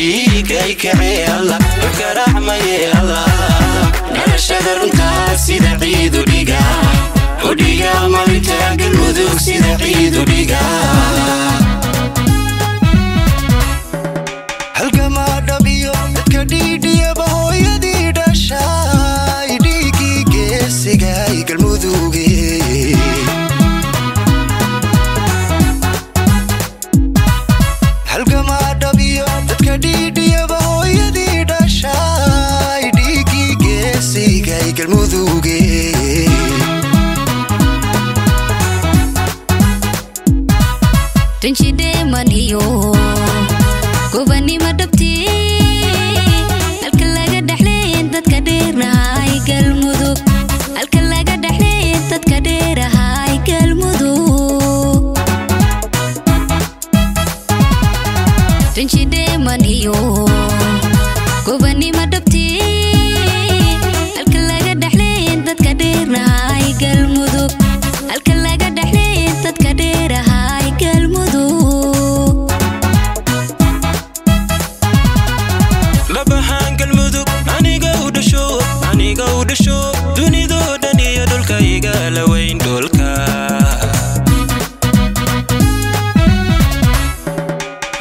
dhiigay kacee alla ukaraxmaye alla dhalashada runtaas sida ciid udhiga udhiga malinta galmudug sida ciid udhiga galmuduge rinjidheeman iyo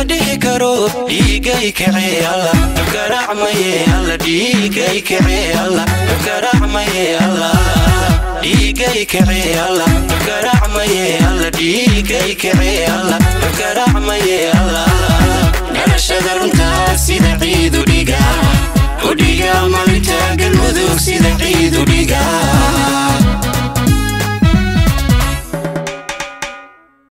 kama dhixi karo dhiigay kacee alla garacmaye alla dhiigay kacee alla garacmaye alla dhiigay kacee alla garacmaye alla dhiigay kacee alla garacmaye alla dhalashada runtaa sida ciidu dhiga udhiga malinta galmudug sida dhiga